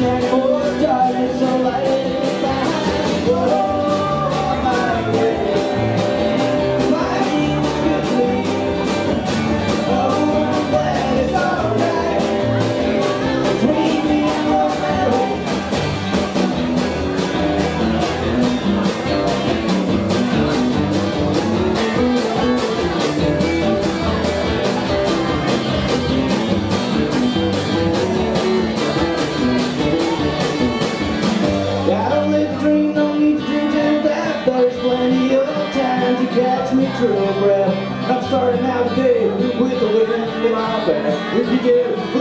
Yeah. True breath. I'm starting out today with the wind in my back. If you get